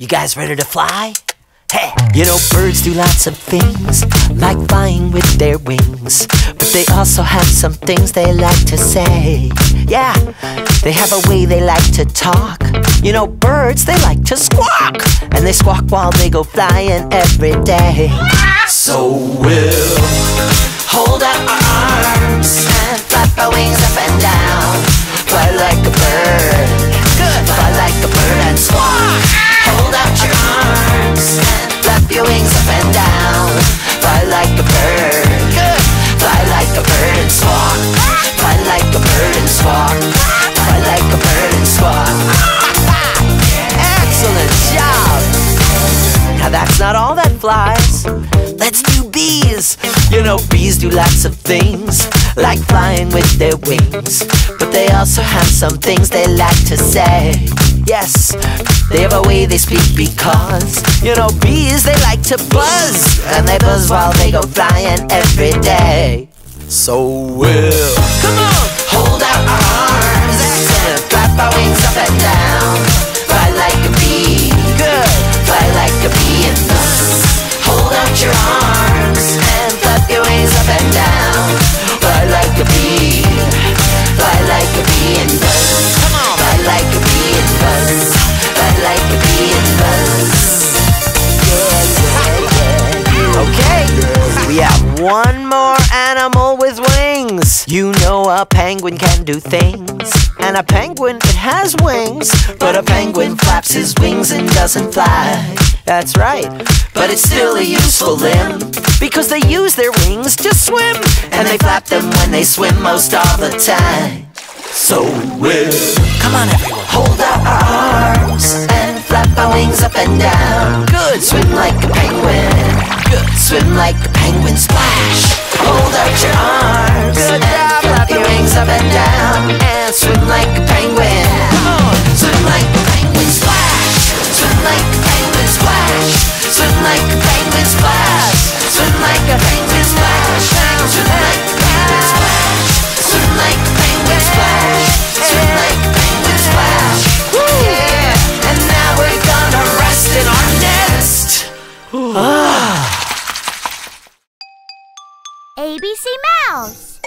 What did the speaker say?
You guys ready to fly? Hey, you know birds do lots of things, like flying with their wings. But they also have some things they like to say. Yeah, they have a way they like to talk. You know, birds, they like to squawk. And they squawk while they go flying every day. So we'll flies. Let's do bees. You know, bees do lots of things, like flying with their wings. But they also have some things they like to say. Yes, they have a way they speak because, you know, bees, they like to buzz. And they buzz while they go flying every day. So we'll, come on, one more animal with wings. You know a penguin can do things. And a penguin, it has wings. But a penguin flaps his wings and doesn't fly. That's right. But it's still a useful limb. Because they use their wings to swim. And they flap them when they swim most all the time. So we'll come on everyone, hold out our arms wings up and down. Good, swim like a penguin. Good, swim like a penguin. Splash. Hold out your arms. Good job, flap your wings up and down ABC Mouse.